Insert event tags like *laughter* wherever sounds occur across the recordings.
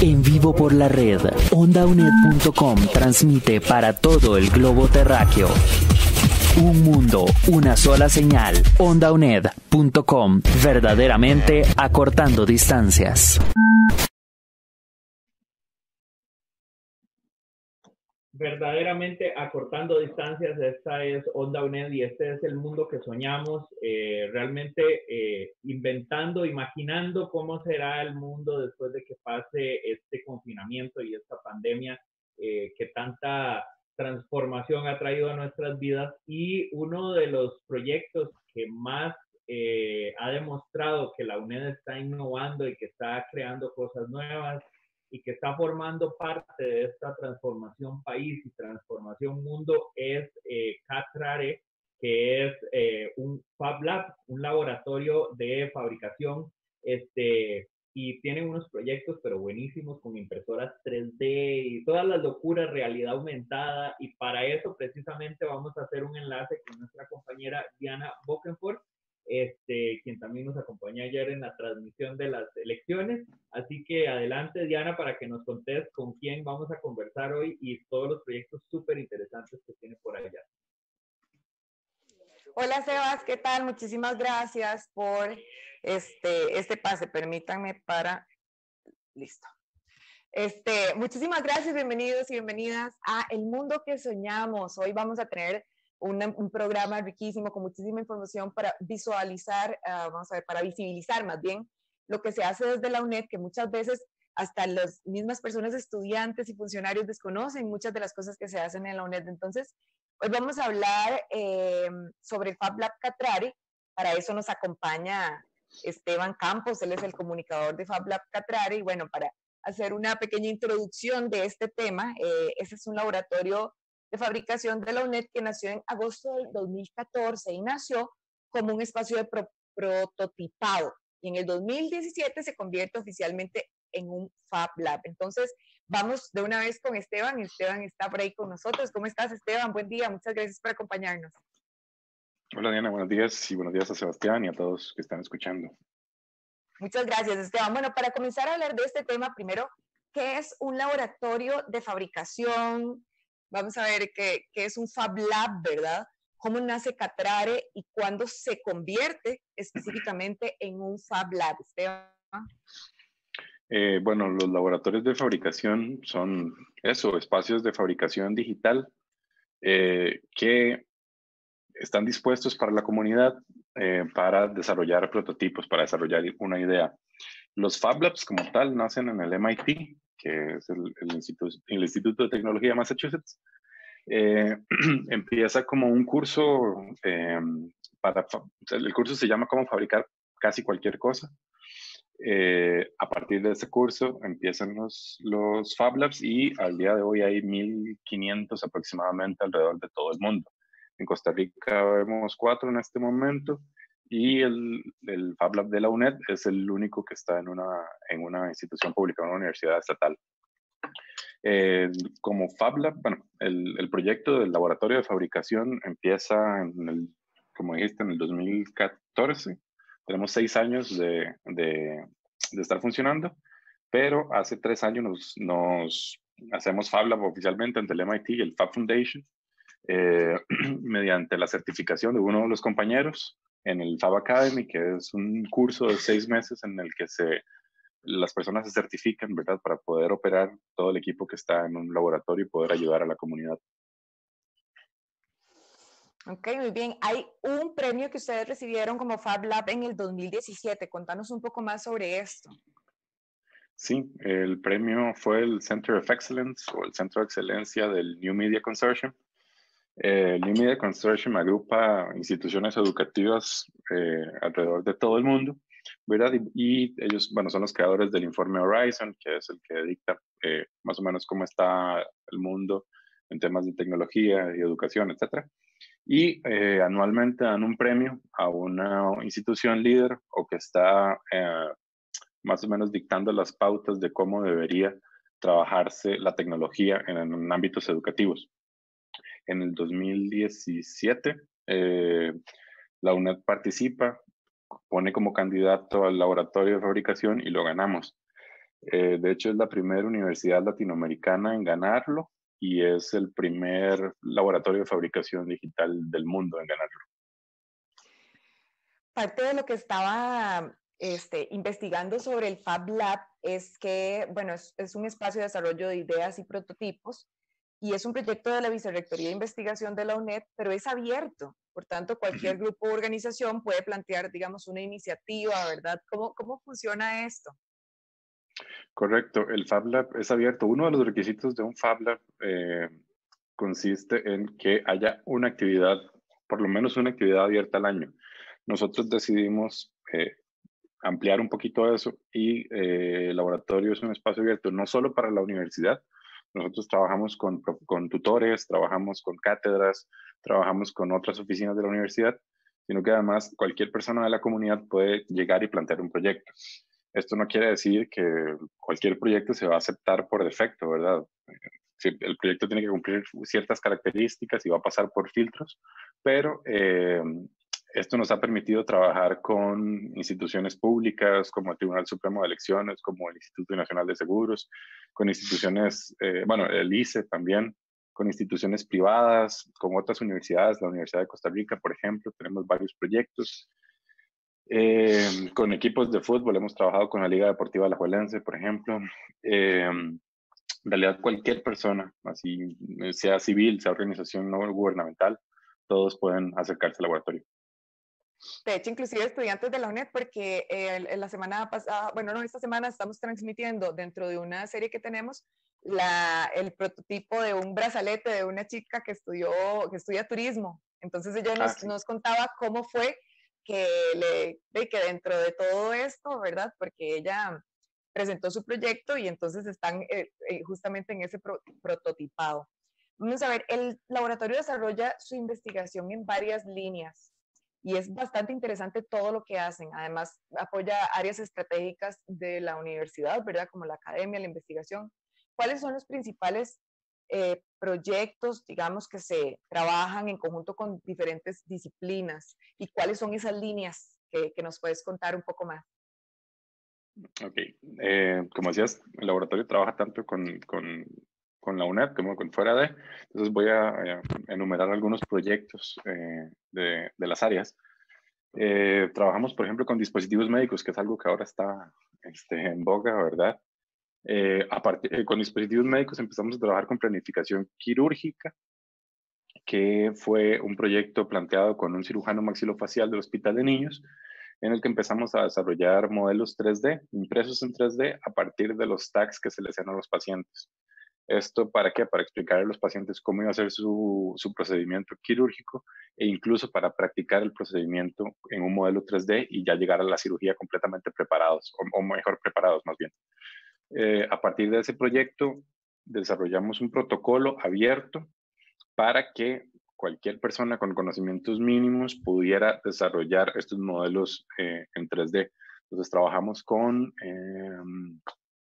En vivo por la red, ondaunet.com transmite para todo el globo terráqueo. Un mundo, una sola señal. OndaUNED.com, verdaderamente acortando distancias. Verdaderamente acortando distancias. Esta es Onda UNED y este es el mundo que soñamos, eh, realmente eh, inventando, imaginando cómo será el mundo después de que pase este confinamiento y esta pandemia eh, que tanta transformación ha traído a nuestras vidas. Y uno de los proyectos que más ha demostrado que la UNED está innovando y que está creando cosas nuevas y que está formando parte de esta transformación país y transformación mundo es eh, Catrare, que es eh, un Fab Lab, un laboratorio de fabricación, este, y tienen unos proyectos pero buenísimos con impresoras 3D y todas las locuras, realidad aumentada, y para eso precisamente vamos a hacer un enlace con nuestra compañera Diana Bokenford, este, quien también nos acompañó ayer en la transmisión de las elecciones. Así que adelante, Diana, para que nos contes con quién vamos a conversar hoy y todos los proyectos súper interesantes que tiene por allá. Hola, Sebas, ¿qué tal? Muchísimas gracias por este, este pase. Permítanme para... Listo. Este, muchísimas gracias, bienvenidos y bienvenidas a El Mundo que Soñamos. Hoy vamos a tener un programa riquísimo con muchísima información para visualizar, ah, vamos a ver, para visibilizar más bien lo que se hace desde la UNED, que muchas veces hasta las mismas personas estudiantes y funcionarios desconocen muchas de las cosas que se hacen en la UNED. Entonces, hoy vamos a hablar eh, sobre el Fab Lab Catrari. Para eso nos acompaña Esteban Campos, él es el comunicador de Fab Lab Catrari. Y bueno, para hacer una pequeña introducción de este tema, eh, es un laboratorio de fabricación de la UNED que nació en agosto del 2014 y nació como un espacio de prototipado. Y en el 2017 se convierte oficialmente en un Fab Lab. Entonces, vamos de una vez con Esteban. Esteban está por ahí con nosotros. ¿Cómo estás, Esteban? Buen día. Muchas gracias por acompañarnos. Hola, Diana. Buenos días y buenos días a Sebastián y a todos que están escuchando. Muchas gracias, Esteban. Bueno, para comenzar a hablar de este tema, primero, ¿qué es un laboratorio de fabricación Vamos a ver qué, es un Fab Lab, ¿verdad? ¿Cómo nace Catrare y cuándo se convierte específicamente en un Fab Lab? Eh, bueno, los laboratorios de fabricación son eso, espacios de fabricación digital eh, que están dispuestos para la comunidad eh, para desarrollar prototipos, para desarrollar una idea. Los Fab Labs como tal nacen en el MIT, que es el, instituto, el Instituto de Tecnología de Massachusetts, eh, *clears throat* empieza como un curso eh, para, el curso se llama Cómo fabricar casi cualquier cosa. Eh, a partir de ese curso empiezan los, los Fab Labs y al día de hoy hay 1.500 aproximadamente alrededor de todo el mundo. En Costa Rica vemos cuatro en este momento y el, el Fab Lab de la UNED es el único que está en una, en una institución pública, en una universidad estatal. Eh, como Fab Lab, bueno, el, el, proyecto del laboratorio de fabricación empieza, en el, como dijiste, en el 2014. Tenemos seis años de, de, de estar funcionando, pero hace tres años nos, nos hacemos Fab Lab oficialmente ante el MIT y el Fab Foundation, eh, *clears throat* mediante la certificación de uno de los compañeros en el Fab Academy, que es un curso de seis meses en el que se, las personas se certifican, ¿verdad? Para poder operar todo el equipo que está en un laboratorio y poder ayudar a la comunidad. Ok, muy bien. Hay un premio que ustedes recibieron como Fab Lab en el 2017. Contanos un poco más sobre esto. Sí, el premio fue el Center of Excellence o el Centro de Excelencia del New Media Consortium New Media Consortium agrupa instituciones educativas eh, alrededor de todo el mundo, ¿verdad? Y, ellos, bueno, son los creadores del informe Horizon, que es el que dicta eh, más o menos cómo está el mundo en temas de tecnología y educación, etc. Y eh, anualmente dan un premio a una institución líder o que está más o menos dictando las pautas de cómo debería trabajarse la tecnología en ámbitos educativos en el 2017. Eh, la UNED participa, pone como candidato al laboratorio de fabricación y lo ganamos. Eh, de hecho, es la primera universidad latinoamericana en ganarlo y es el primer laboratorio de fabricación digital del mundo en ganarlo. Parte de lo que estaba este, investigando sobre el Fab Lab es que, bueno, es, es, un espacio de desarrollo de ideas y prototipos y es un proyecto de la Vicerrectoría de Investigación de la UNED, pero es abierto. Por tanto, cualquier grupo o organización puede plantear, digamos, una iniciativa, ¿verdad? ¿Cómo, cómo funciona esto? Correcto, el Fab Lab es abierto. Uno de los requisitos de un Fab Lab eh, consiste en que haya una actividad, por lo menos una actividad abierta al año. Nosotros decidimos eh, ampliar un poquito eso y eh, el laboratorio es un espacio abierto no solo para la universidad, nosotros trabajamos con, con, tutores, trabajamos con cátedras, trabajamos con otras oficinas de la universidad, sino que además cualquier persona de la comunidad puede llegar y plantear un proyecto. Esto no quiere decir que cualquier proyecto se va a aceptar por defecto, ¿verdad? El proyecto tiene que cumplir ciertas características y va a pasar por filtros, pero eh, esto nos ha permitido trabajar con instituciones públicas como el Tribunal Supremo de Elecciones, como el Instituto Nacional de Seguros, con instituciones, eh, bueno, el ICE también, con instituciones privadas, con otras universidades, la Universidad de Costa Rica, por ejemplo, tenemos varios proyectos. Eh, con equipos de fútbol hemos trabajado con la Liga Deportiva Alajuelense, por ejemplo. Eh, en realidad, cualquier persona, así sea civil, sea organización no gubernamental, todos pueden acercarse al laboratorio. De hecho, inclusive estudiantes de la UNED, porque en la semana pasada, bueno, no, esta semana estamos transmitiendo dentro de una serie que tenemos la, el prototipo de un brazalete de una chica que estudió, que estudia turismo. Entonces ella ah, nos, nos contaba cómo fue que, le, de que dentro de todo esto, ¿verdad? Porque ella presentó su proyecto y entonces están eh, eh, justamente en ese prototipado. Vamos a ver, el laboratorio desarrolla su investigación en varias líneas y es bastante interesante todo lo que hacen. Además, apoya áreas estratégicas de la universidad, ¿verdad? Como la academia, la investigación. ¿Cuáles son los principales eh, proyectos, digamos, que se trabajan en conjunto con diferentes disciplinas? ¿Y cuáles son esas líneas que, que nos puedes contar un poco más? Ok, eh, como decías, el laboratorio trabaja tanto con, con con la UNED como con fuera de. Entonces voy a, enumerar algunos proyectos eh, de, de, las áreas. Eh, trabajamos, por ejemplo, con dispositivos médicos, que es algo que ahora está este, en boga, ¿verdad? Eh, con dispositivos médicos empezamos a trabajar con planificación quirúrgica, que fue un proyecto planteado con un cirujano maxilofacial del Hospital de Niños, en el que empezamos a desarrollar modelos 3D, impresos en 3D, a partir de los tags que se le hacían a los pacientes. ¿Esto para qué? Para explicar a los pacientes cómo iba a ser su, su, procedimiento quirúrgico e incluso para practicar el procedimiento en un modelo 3D y ya llegar a la cirugía completamente preparados, o, mejor preparados más bien. Eh, a partir de ese proyecto, desarrollamos un protocolo abierto para que cualquier persona con conocimientos mínimos pudiera desarrollar estos modelos eh, en 3D. Entonces trabajamos con em,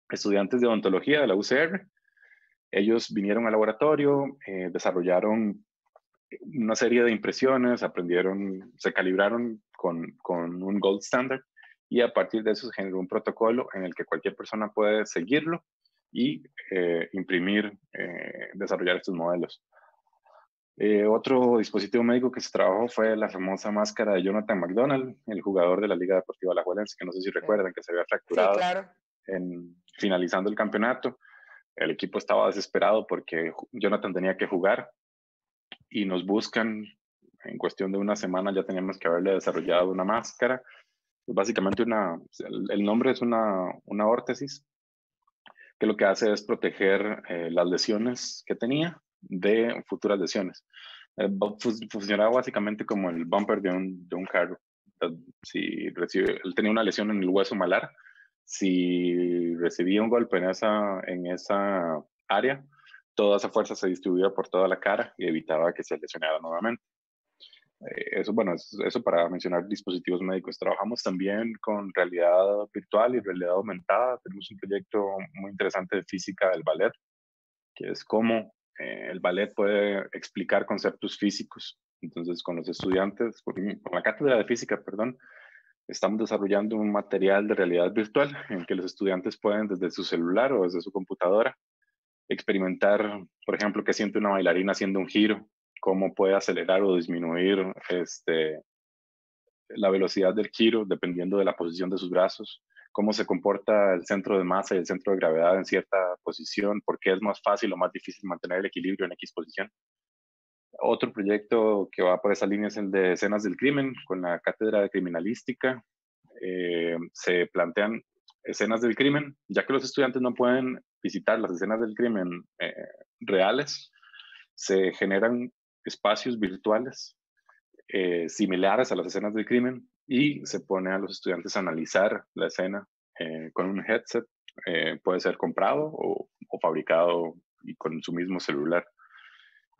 estudiantes de odontología de la UCR, ellos vinieron al laboratorio, eh, desarrollaron una serie de impresiones, aprendieron, se calibraron con, con, un gold standard y a partir de eso se generó un protocolo en el que cualquier persona puede seguirlo y eh, imprimir, eh, desarrollar estos modelos. otro dispositivo médico que se trabajó fue la famosa máscara de Jonathan McDonald, el jugador de la Liga Deportiva La Juelense, que no sé si recuerdan que se había fracturado en, finalizando el campeonato el equipo estaba desesperado porque Jonathan tenía que jugar y nos buscan en cuestión de una semana ya teníamos que haberle desarrollado una máscara. Básicamente una, el nombre es una, una órtesis que lo que hace es proteger eh, las lesiones que tenía de futuras lesiones. Eh, funcionaba básicamente como el bumper de un, de un carro. Si recibe, él tenía una lesión en el hueso malar, si recibía un golpe en esa, en esa área, toda esa fuerza se distribuía por toda la cara y evitaba que se lesionara nuevamente. Eh, eso, bueno, eso, para mencionar dispositivos médicos. Trabajamos también con realidad virtual y realidad aumentada. Tenemos un proyecto muy interesante de física del ballet, que es cómo eh, el ballet puede explicar conceptos físicos. Entonces, con los estudiantes, con la cátedra de física, perdón, estamos desarrollando un material de realidad virtual en que los estudiantes pueden desde su celular o desde su computadora experimentar, por ejemplo, qué siente una bailarina haciendo un giro, cómo puede acelerar o disminuir este, la velocidad del giro dependiendo de la posición de sus brazos, cómo se comporta el centro de masa y el centro de gravedad en cierta posición, por qué es más fácil o más difícil mantener el equilibrio en X posición. Otro proyecto que va por esa línea es el de escenas del crimen, con la cátedra de criminalística. Eh, se plantean escenas del crimen, ya que los estudiantes no pueden visitar las escenas del crimen eh, reales, se generan espacios virtuales eh, similares a las escenas del crimen y se pone a los estudiantes a analizar la escena con un headset, puede ser comprado o, o fabricado y con su mismo celular.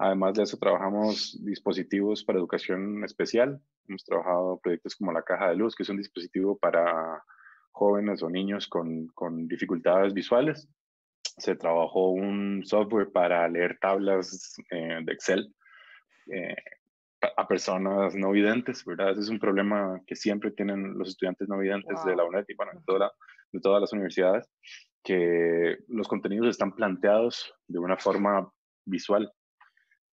Además de eso, trabajamos dispositivos para educación especial. Hemos trabajado proyectos como la caja de luz, que es un dispositivo para jóvenes o niños con, con dificultades visuales. Se trabajó un software para leer tablas eh, de Excel eh, a personas no videntes, ¿verdad? Ese es un problema que siempre tienen los estudiantes no videntes de la UNED y bueno, de, toda de todas las universidades, que los contenidos están planteados de una forma visual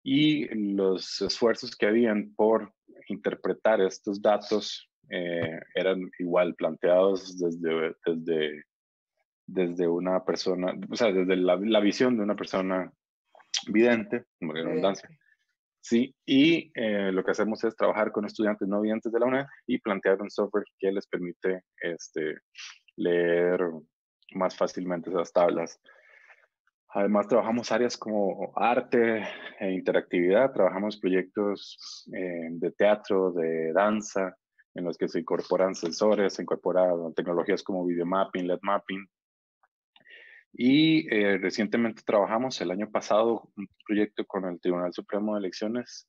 y los esfuerzos que habían por interpretar estos datos eh, eran igual planteados desde, desde, desde una persona, o sea, desde la, la visión de una persona vidente, como redundancia. Sí, y eh, lo que hacemos es trabajar con estudiantes no videntes de la UNED y plantear un software que les permite este, leer más fácilmente esas tablas. Además, trabajamos áreas como arte e interactividad, trabajamos proyectos eh, de teatro, de danza, en los que se incorporan sensores, se incorporan tecnologías como videomapping, LED mapping. Y eh, recientemente trabajamos el año pasado un proyecto con el Tribunal Supremo de Elecciones,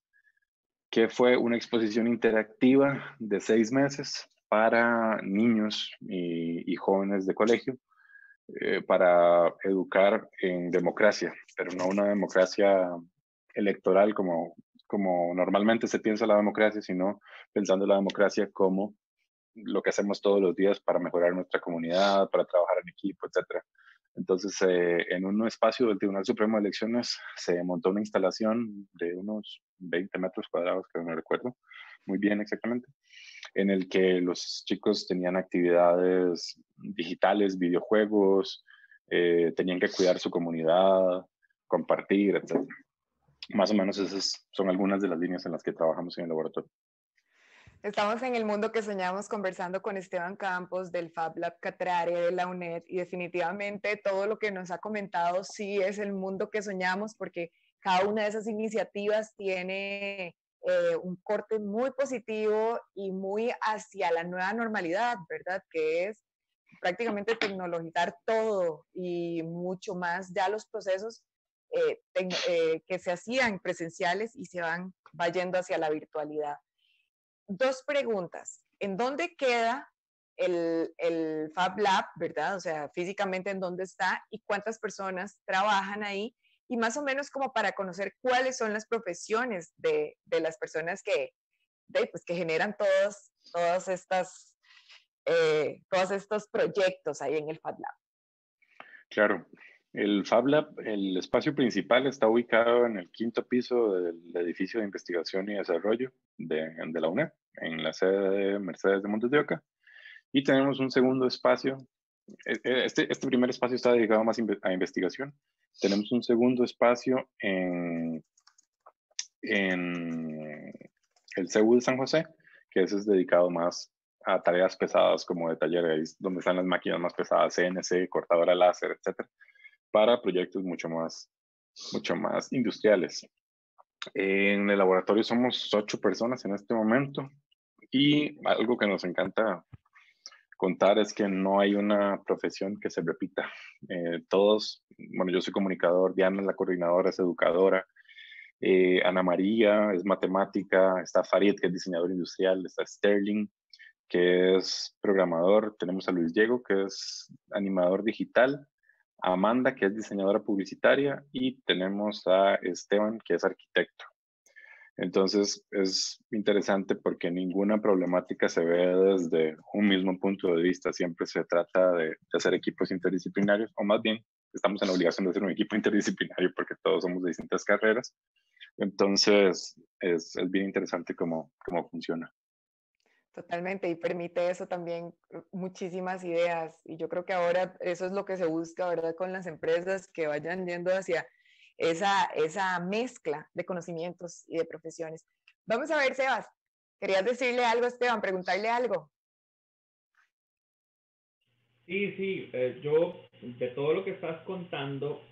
que fue una exposición interactiva de seis meses para niños y, jóvenes de colegio, eh, para educar en democracia, pero no una democracia electoral como como normalmente se piensa la democracia, sino pensando la democracia como lo que hacemos todos los días para mejorar nuestra comunidad, para trabajar en equipo, etc. Entonces, eh, en un espacio del Tribunal Supremo de Elecciones se montó una instalación de unos 20 metros cuadrados, que no recuerdo muy bien exactamente, en el que los chicos tenían actividades digitales, videojuegos, eh, tenían que cuidar su comunidad, compartir, etc. Más o menos esas son algunas de las líneas en las que trabajamos en el laboratorio. Estamos en el mundo que soñamos conversando con Esteban Campos del Fab Lab Catrare de la UNED y definitivamente todo lo que nos ha comentado sí es el mundo que soñamos porque cada una de esas iniciativas tiene eh, un corte muy positivo y muy hacia la nueva normalidad, ¿verdad? Que es prácticamente tecnologizar todo y mucho más ya los procesos eh, eh, que se hacían presenciales y se van yendo hacia la virtualidad. Dos preguntas. ¿En dónde queda el, el, Fab Lab, verdad? O sea, físicamente en dónde está y cuántas personas trabajan ahí y más o menos como para conocer cuáles son las profesiones de, de las personas que, pues, que generan todos, todas estas, eh, todos estos proyectos ahí en el Fab Lab. Claro, el Fab Lab, el espacio principal, está ubicado en el quinto piso del edificio de investigación y desarrollo de, de la UNED, en la sede de Mercedes de Montes de Oca. Y tenemos un segundo espacio. E, e, este, este primer espacio está dedicado más a investigación. Tenemos un segundo espacio en, en el CEU de San José, que ese es dedicado más a tareas pesadas como de talleres, donde están las máquinas más pesadas, CNC, cortadora láser, etcétera para proyectos mucho más, mucho más industriales. En el laboratorio somos ocho personas en este momento y algo que nos encanta contar es que no hay una profesión que se repita. Eh, todos, bueno, yo soy comunicador, Diana es la coordinadora, es educadora, eh, Ana María es matemática, está Farid, que es diseñador industrial, está Sterling, que es programador, tenemos a Luis Diego, que es animador digital, Amanda, que es diseñadora publicitaria, y tenemos a Esteban, que es arquitecto. Entonces es interesante porque ninguna problemática se ve desde un mismo punto de vista. Siempre se trata de, hacer equipos interdisciplinarios, o más bien estamos en la obligación de hacer un equipo *laughs* interdisciplinario porque todos somos de distintas carreras. Entonces es, es bien interesante cómo, cómo funciona. Totalmente, y permite eso también muchísimas ideas. Y yo creo que ahora eso es lo que se busca, ¿verdad? Con las empresas que vayan yendo hacia esa, esa mezcla de conocimientos y de profesiones. Vamos a ver, Sebas, ¿querías decirle algo a Esteban, preguntarle algo? Sí, sí, eh, yo de todo lo que estás contando,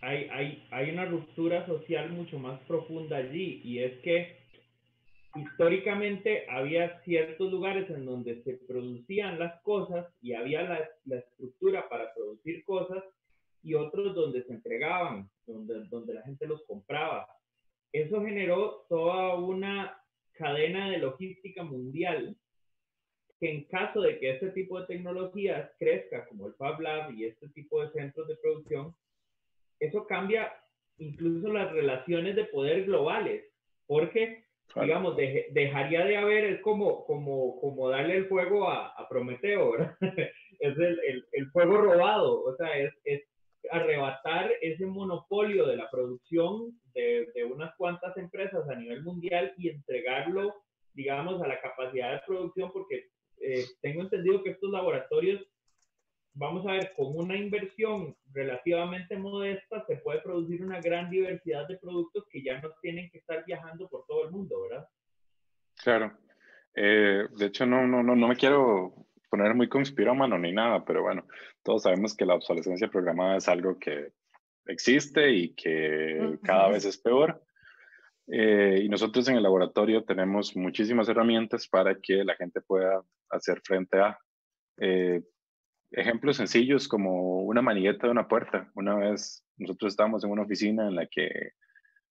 hay, hay, hay una ruptura social mucho más profunda allí y es que históricamente había ciertos lugares en donde se producían las cosas y había la, la estructura para producir cosas y otros donde se entregaban, donde, donde la gente los compraba. Eso generó toda una cadena de logística mundial que en caso de que este tipo de tecnologías crezca, como el Fab Lab y este tipo de centros de producción, eso cambia incluso las relaciones de poder globales, porque, digamos, dejaría de haber, es como, como, como darle el fuego a, a Prometeo, ¿verdad? *laughs* es el, el, el, fuego robado, o sea, es, es arrebatar ese monopolio de la producción de, unas cuantas empresas a nivel mundial y entregarlo, digamos, a la capacidad de producción, porque eh, tengo entendido que estos laboratorios, vamos a ver, con una inversión relativamente modesta, se puede producir una gran diversidad de productos que ya no tienen que estar viajando por todo el mundo, ¿verdad? Claro. Eh, de hecho, no, no, no, no me quiero poner muy conspirómano ni nada, pero bueno, todos sabemos que la obsolescencia programada es algo que existe y que cada vez es peor. Eh, y nosotros en el laboratorio tenemos muchísimas herramientas para que la gente pueda hacer frente a eh, ejemplos sencillos como una manigueta de una puerta. Una vez nosotros estábamos en una oficina en la que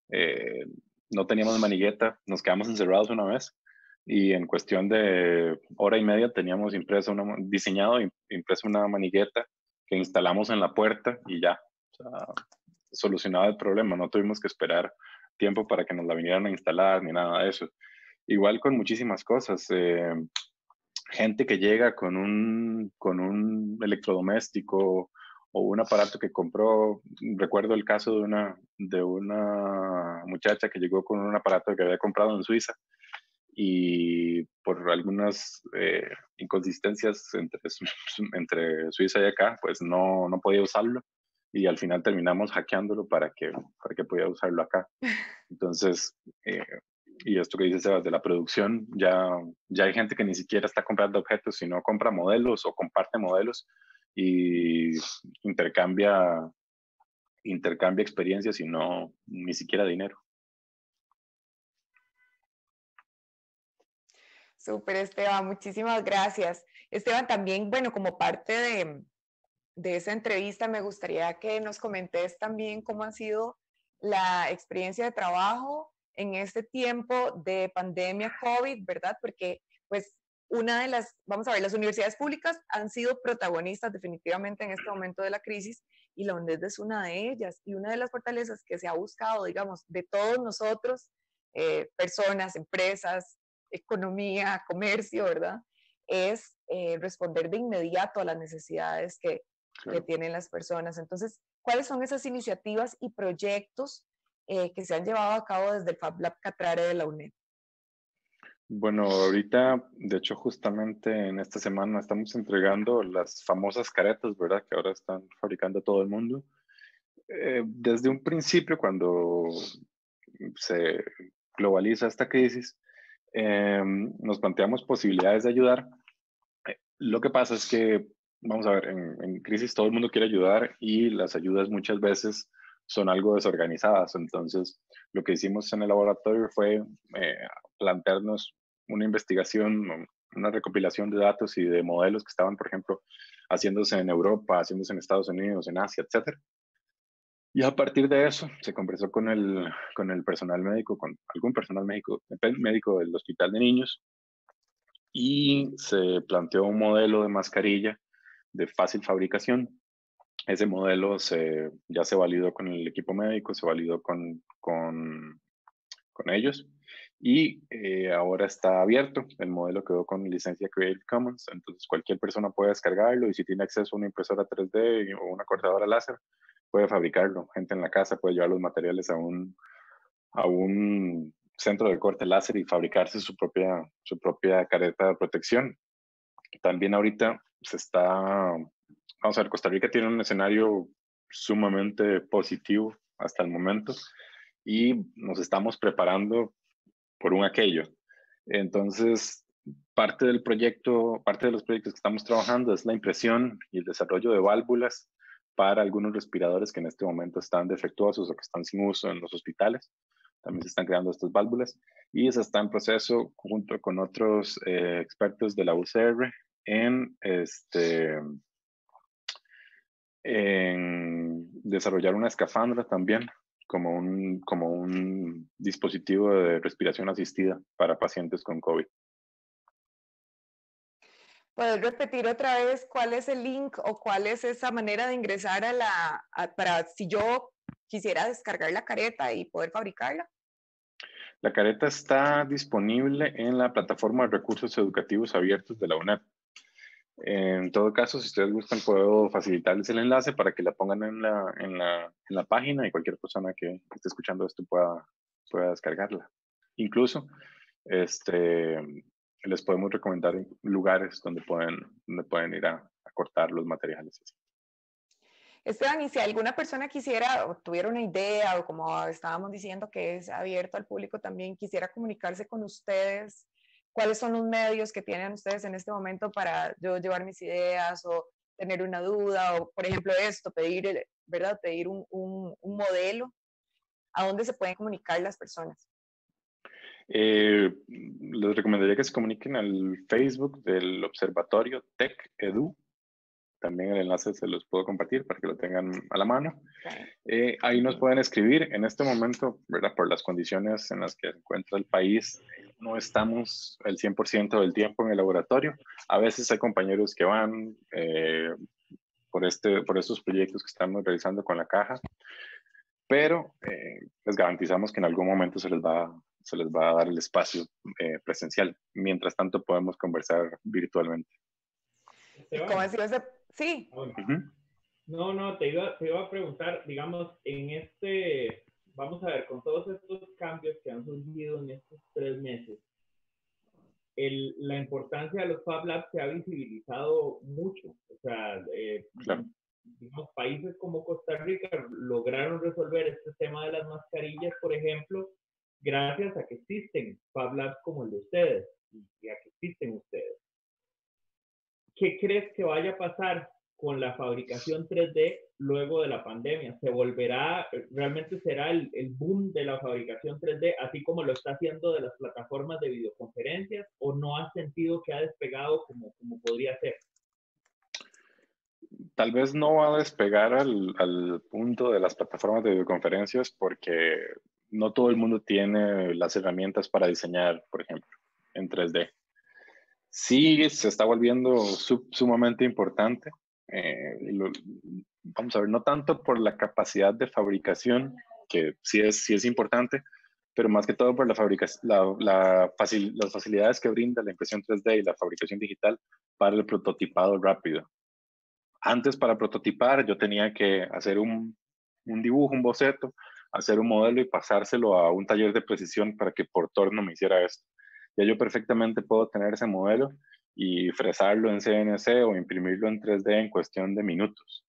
eh, no teníamos manigueta, nos quedamos encerrados una vez y en cuestión de hora y media teníamos impreso una, diseñado impreso una manigueta que instalamos en la puerta y ya, solucionaba el problema, no tuvimos que esperar tiempo para que nos la vinieran a instalar ni nada de eso. Igual con muchísimas cosas, eh, gente que llega con un, con un electrodoméstico o un aparato que compró, recuerdo el caso de una, de una muchacha que llegó con un aparato que había comprado en Suiza y por algunas eh, inconsistencias entre, *laughs* entre Suiza y acá, pues no, no podía usarlo y al final terminamos hackeándolo para que, para que pudiera usarlo acá. Entonces, eh, y esto que dice Sebas de la producción, ya, ya hay gente que ni siquiera está comprando objetos, sino compra modelos o comparte modelos y intercambia, intercambia experiencias y no ni siquiera dinero. Súper, Esteban, muchísimas gracias. Esteban, también, bueno, como parte de, de esa entrevista, me gustaría que nos comentes también cómo ha sido la experiencia de trabajo en este tiempo de pandemia COVID, ¿verdad? Porque, pues, una de las, vamos a ver, las universidades públicas han sido protagonistas definitivamente en este momento de la crisis y la UNED es una de ellas. Y una de las fortalezas que se ha buscado, digamos, de todos nosotros, eh, personas, empresas, economía, comercio, ¿verdad? Es eh, responder de inmediato a las necesidades que, que, tienen las personas. Entonces, ¿cuáles son esas iniciativas y proyectos eh, que se han llevado a cabo desde el Fab Lab Catrare de la UNED? Bueno, ahorita, de hecho, justamente en esta semana estamos entregando las famosas caretas, ¿verdad? Que ahora están fabricando todo el mundo. Eh, desde un principio, cuando se globaliza esta crisis, Em, nos planteamos posibilidades de ayudar. Lo que pasa es que, vamos a ver, en, crisis todo el mundo quiere ayudar y las ayudas muchas veces son algo desorganizadas. Entonces, lo que hicimos en el laboratorio fue eh, plantearnos una investigación, una recopilación de datos y de modelos que estaban, por ejemplo, haciéndose en Europa, haciéndose en Estados Unidos, en Asia, etcétera y a partir de eso se conversó con el, con el personal médico, con algún personal médico, médico del Hospital de Niños, y se planteó un modelo de mascarilla de fácil fabricación. Ese modelo se, ya se validó con el equipo médico, se validó con, con, con ellos. Y eh, ahora está abierto, el modelo quedó con licencia Creative Commons, entonces cualquier persona puede descargarlo y si tiene acceso a una impresora 3D o una cortadora láser, puede fabricarlo. Gente en la casa puede llevar los materiales a un, a un centro de corte láser y fabricarse su propia, su propia careta de protección. También ahorita se está, vamos a ver, Costa Rica tiene un escenario sumamente positivo hasta el momento y nos estamos preparando por un aquello. Entonces, parte del proyecto, parte de los proyectos que estamos trabajando es la impresión y el desarrollo de válvulas para algunos respiradores que en este momento están defectuosos o que están sin uso en los hospitales. También se están creando estas válvulas y se está en proceso junto con otros eh, expertos de la UCR en, este, en desarrollar una escafandra también como un, como un dispositivo de respiración asistida para pacientes con COVID. ¿Puedes repetir otra vez cuál es el link o cuál es esa manera de ingresar a la, para si yo quisiera descargar la careta y poder fabricarla? La careta está disponible en la plataforma de recursos educativos abiertos de la UNED. En todo caso, si ustedes gustan, puedo facilitarles el enlace para que la pongan en la, en la, en la página y cualquier persona que, esté escuchando esto pueda, pueda descargarla. Incluso, este, les podemos recomendar lugares donde pueden, donde pueden ir a, a cortar los materiales. Esteban, y si alguna persona quisiera o tuviera una idea o como estábamos diciendo que es abierto al público también, quisiera comunicarse con ustedes, cuáles son los medios que tienen ustedes en este momento para yo llevar mis ideas o tener una duda o, por ejemplo, esto, pedir, ¿verdad? Pedir un, un, modelo. ¿A dónde se pueden comunicar las personas? Eh, les recomendaría que se comuniquen al Facebook del Observatorio Tech Edu también el enlace se los puedo compartir para que lo tengan a la mano. Eh, ahí nos pueden escribir. En este momento, ¿verdad? por las condiciones en las que se encuentra el país, no estamos el 100% del tiempo en el laboratorio. A veces hay compañeros que van eh, por, este, por estos proyectos que estamos realizando con la caja, pero eh, les garantizamos que en algún momento se les va, se les va a dar el espacio presencial. Mientras tanto, podemos conversar virtualmente. ¿Cómo decirlo? Sí. No, no, te iba, te iba a preguntar, digamos, en este, vamos a ver, con todos estos cambios que han surgido en estos tres meses, el, la importancia de los Fab Labs se ha visibilizado mucho. O sea, eh, digamos, países como Costa Rica lograron resolver este tema de las mascarillas, por ejemplo, gracias a que existen Fab Labs como el de ustedes y a que existen ustedes. ¿qué crees que vaya a pasar con la fabricación 3D luego de la pandemia? ¿Se volverá, realmente será el, boom de la fabricación 3D, así como lo está haciendo de las plataformas de videoconferencias, o no has sentido que ha despegado como, como podría ser? Tal vez no va a despegar al, al punto de las plataformas de videoconferencias porque no todo el mundo tiene las herramientas para diseñar, por ejemplo, en 3D sí se está volviendo sumamente importante. Eh, vamos a ver, no tanto por la capacidad de fabricación, que sí es, sí es importante, pero más que todo por la fabricación, la, las facilidades que brinda la impresión 3D y la fabricación digital para el prototipado rápido. Antes para prototipar yo tenía que hacer un, un dibujo, un boceto, hacer un modelo y pasárselo a un taller de precisión para que por torno me hiciera esto ya yo perfectamente puedo tener ese modelo y fresarlo en CNC o imprimirlo en 3D en cuestión de minutos.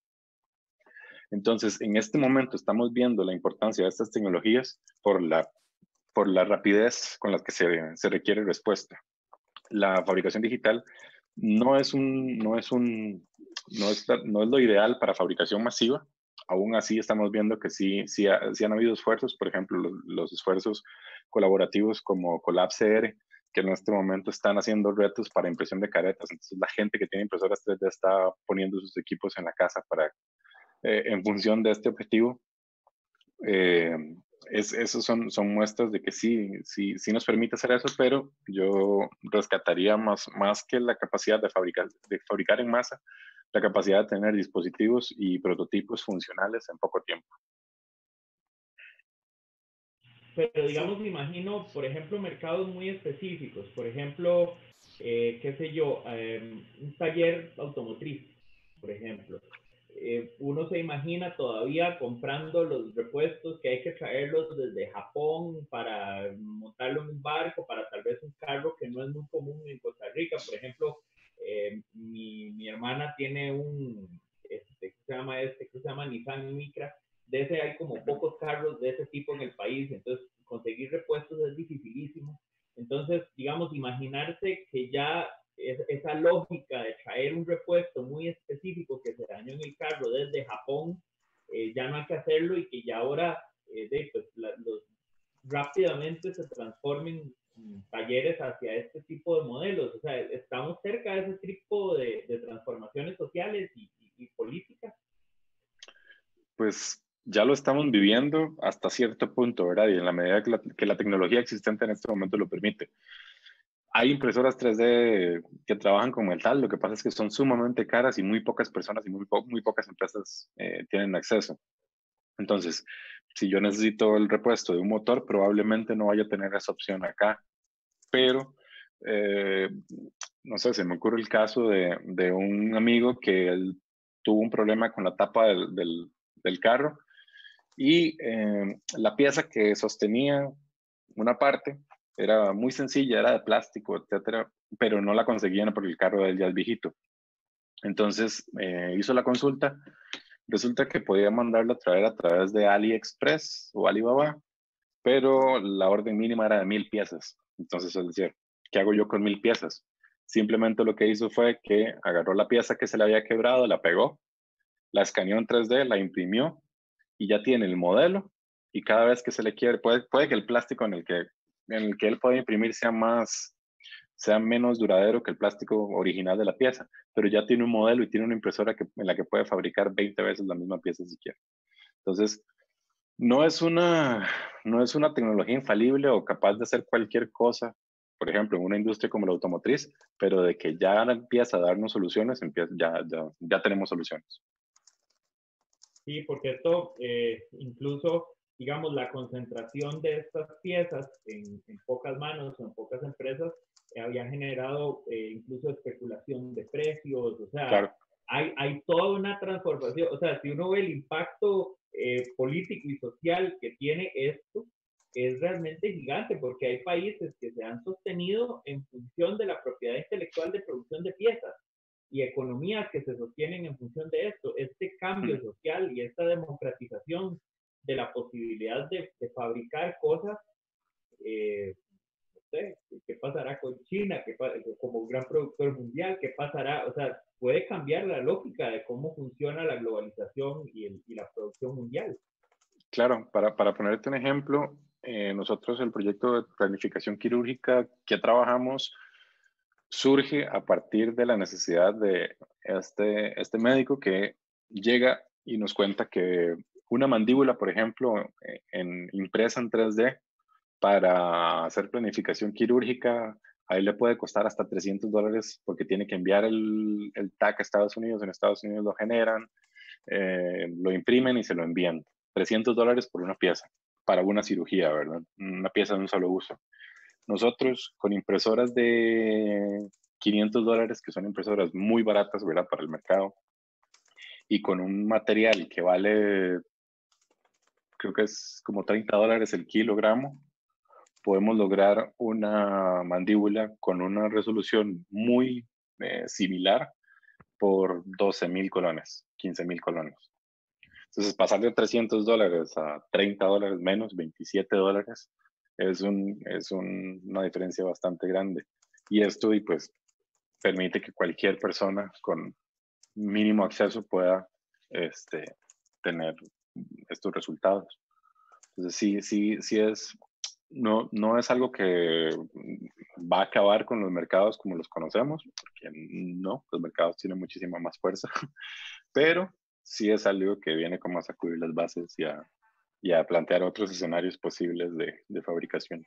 Entonces, en este momento estamos viendo la importancia de estas tecnologías por la, por la rapidez con la que se, se requiere respuesta. La fabricación digital no es, un, no, es un, no, es, no es lo ideal para fabricación masiva. Aún así, estamos viendo que sí, sí, han habido esfuerzos, por ejemplo, los, esfuerzos colaborativos como CollabCR, que en este momento están haciendo retos para impresión de caretas. Entonces la gente que tiene impresoras 3D está poniendo sus equipos en la casa para, eh, en función de este objetivo. Eh, es, esos son, son muestras de que sí, sí, sí nos permite hacer eso, pero yo rescataría más, más que la capacidad de fabricar, de fabricar en masa, la capacidad de tener dispositivos y prototipos funcionales en poco tiempo. pero digamos, imagino, por ejemplo, mercados muy específicos. Por ejemplo, eh, qué sé yo, em, un taller automotriz, por ejemplo. Eh, uno se imagina todavía comprando los repuestos que hay que traerlos desde Japón para montarlo en un barco, para tal vez un carro que no es muy común en Costa Rica. Por ejemplo, eh, mi, mi, hermana tiene un, este, ¿qué se llama este? ¿Qué se llama? Nissan Micra. De ese hay como pocos carros de ese tipo en el país, entonces conseguir repuestos es dificilísimo. Entonces, digamos, imaginarse que ya esa lógica de traer un repuesto muy específico que se dañó en el carro desde Japón, eh, ya no hay que hacerlo y que ya ahora eh, de, pues, los, rápidamente se transformen talleres hacia este tipo de modelos. O sea, estamos cerca de ese tipo de, de transformaciones sociales y, y, políticas. Pues ya lo estamos viviendo hasta cierto punto, ¿verdad? Y en la medida que la, que la tecnología existente en este momento lo permite hay impresoras 3D que trabajan como el tal, lo que pasa es que son sumamente caras y muy pocas personas y muy, muy pocas empresas eh, tienen acceso. Entonces, si yo necesito el repuesto de un motor, probablemente no vaya a tener esa opción acá. Pero, eh, no sé, se me ocurre el caso de, de un amigo que tuvo un problema con la tapa del, del, del carro y eh, la pieza que sostenía una parte era muy sencilla, era de plástico, etcétera, pero no la conseguían porque el carro de él ya es viejito. Entonces eh, hizo la consulta. Resulta que podía mandarlo a traer a través de AliExpress o Alibaba, pero la orden mínima era de mil piezas. Entonces él decía, ¿qué hago yo con mil piezas? Simplemente lo que hizo fue que agarró la pieza que se le había quebrado, la pegó, la escaneó en 3D, la imprimió y ya tiene el modelo y cada vez que se le quiere, puede, que el plástico en el que en el que él puede imprimir sea más, sea menos duradero que el plástico original de la pieza, pero ya tiene un modelo y tiene una impresora que, en la que puede fabricar 20 veces la misma pieza si quiere. Entonces, no es una, no es una tecnología infalible o capaz de hacer cualquier cosa, por ejemplo, en una industria como la automotriz, pero de que ya empieza a darnos soluciones, ya, ya, ya tenemos soluciones. Sí, porque esto eh, incluso digamos, la concentración de estas piezas en, pocas manos o en pocas empresas eh, había generado eh, incluso especulación de precios, o sea, hay, hay toda una transformación, o sea, si uno ve el impacto eh, político y social que tiene esto, es realmente gigante porque hay países que se han sostenido en función de la propiedad intelectual de producción de piezas y economías que se sostienen en función de esto. Este cambio social y esta democratización de la posibilidad de, fabricar cosas, eh, sé, qué pasará con China, ¿Qué, como gran productor mundial, qué pasará, o sea, puede cambiar la lógica de cómo funciona la globalización y, la producción mundial. Claro, para, para ponerte un ejemplo, eh, nosotros el proyecto de planificación quirúrgica que trabajamos surge a partir de la necesidad de este, este médico que llega y nos cuenta que una mandíbula, por ejemplo, eh, en, impresa en 3D para hacer planificación quirúrgica, ahí le puede costar hasta 300 dólares porque tiene que enviar el, el TAC a Estados Unidos, en Estados Unidos lo generan, eh, lo imprimen y se lo envían. 300 dólares por una pieza, para una cirugía, ¿verdad? Una pieza de un solo uso. Nosotros con impresoras de 500 dólares, que son impresoras muy baratas, ¿verdad? Para el mercado, y con un material que vale creo que es como 30 dólares el kilogramo, podemos lograr una mandíbula con una resolución muy eh, similar por 12 mil colones, 15 mil colones. Entonces, pasar de 300 dólares a 30 dólares menos, 27 dólares, es, un, es un, una diferencia bastante grande. Y esto y pues, permite que cualquier persona con mínimo acceso pueda este, tener estos resultados. Entonces, sí, sí, sí es, no, no es algo que va a acabar con los mercados como los conocemos, porque no, los mercados tienen muchísima más fuerza, *laughs* pero sí es algo que viene como a sacudir las bases y a, y a plantear otros escenarios posibles de, de fabricación.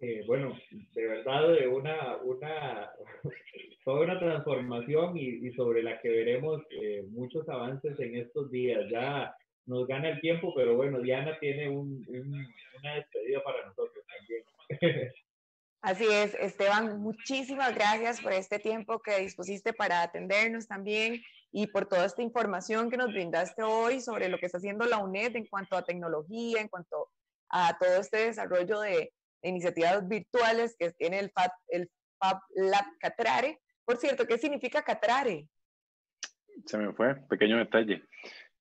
Eh, bueno, de verdad, de una, una, *laughs* toda una transformación y, y, sobre la que veremos eh, muchos avances en estos días. Ya nos gana el tiempo, pero bueno, Diana tiene una despedida para nosotros también. Así es, Esteban, muchísimas gracias por este tiempo que dispusiste para atendernos también y por toda esta información que nos brindaste hoy sobre lo que está haciendo la UNED en cuanto a tecnología, en cuanto a todo este desarrollo de, iniciativas virtuales que tiene el Fab, el Fab Lab Catrare. Por cierto, ¿qué significa Catrare? Se me fue, pequeño detalle.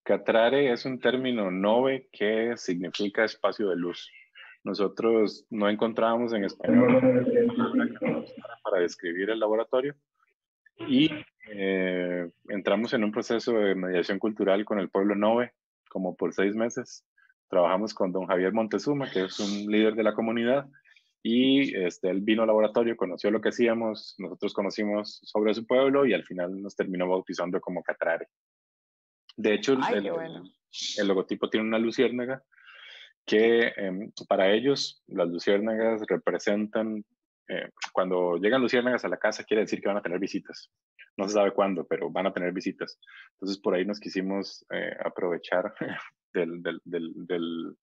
Catrare es un término nove que significa espacio de luz. Nosotros no encontrábamos en español para describir el laboratorio y eh, entramos en un proceso de mediación cultural con el pueblo Nove, como por seis meses. Trabajamos con don Javier Montezuma, que es un líder de la comunidad, y este, él vino al laboratorio, conoció lo que hacíamos, nosotros conocimos sobre su pueblo y al final nos terminó bautizando como Catrare. De hecho, el, el, logotipo tiene una luciérnaga que em, para ellos las luciérnagas representan, eh, cuando llegan luciérnagas a la casa quiere decir que van a tener visitas. No se sabe cuándo, pero van a tener visitas. Entonces por ahí nos quisimos eh, aprovechar *laughs* del, del, del,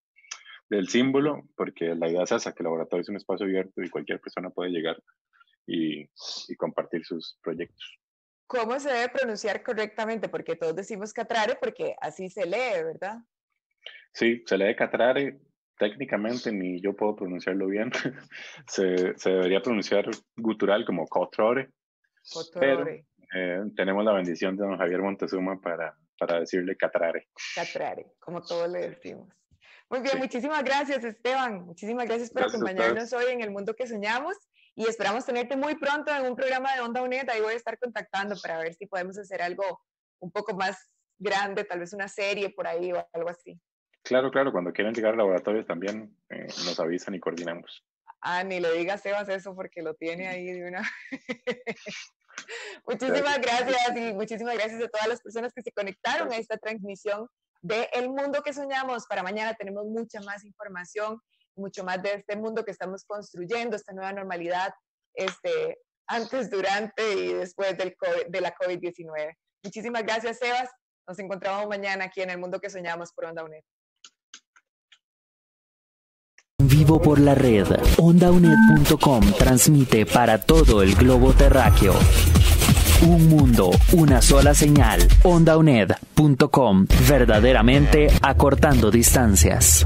del, símbolo, porque la idea es esa, que el laboratorio es un espacio abierto y cualquier persona puede llegar y, y compartir sus proyectos. ¿Cómo se debe pronunciar correctamente? Porque todos decimos Catrare porque así se lee, ¿verdad? Sí, se lee Catrare. Técnicamente ni yo puedo pronunciarlo bien. *laughs* se, se, debería pronunciar gutural como Cotrore. Cotrore. Eh, tenemos la bendición de don Javier Montezuma para, para decirle Catrare. Catrare, como todos le decimos. Muy bien, muchísimas gracias Esteban. Muchísimas gracias por acompañarnos hoy en El Mundo que Soñamos y esperamos tenerte muy pronto en un programa de Onda UNED. Ahí voy a estar contactando para ver si podemos hacer algo un poco más grande, tal vez una serie por ahí o algo así. Claro, claro, cuando quieran llegar al laboratorio también eh, nos avisan y coordinamos. Ah, ni le digas Sebas eso porque lo tiene ahí de una. *laughs* muchísimas gracias. y muchísimas gracias a todas las personas que se conectaron a esta transmisión de El Mundo que Soñamos. Para mañana tenemos mucha más información, mucho más de este mundo que estamos construyendo, esta nueva normalidad, este, antes, durante y después del de la COVID-19. Muchísimas gracias, Sebas. Nos encontramos mañana aquí en El Mundo que Soñamos por Onda UNED vivo por la red. OndaUNED.com transmite para todo el globo terráqueo. Un mundo, una sola señal. OndaUNED.com, verdaderamente acortando distancias.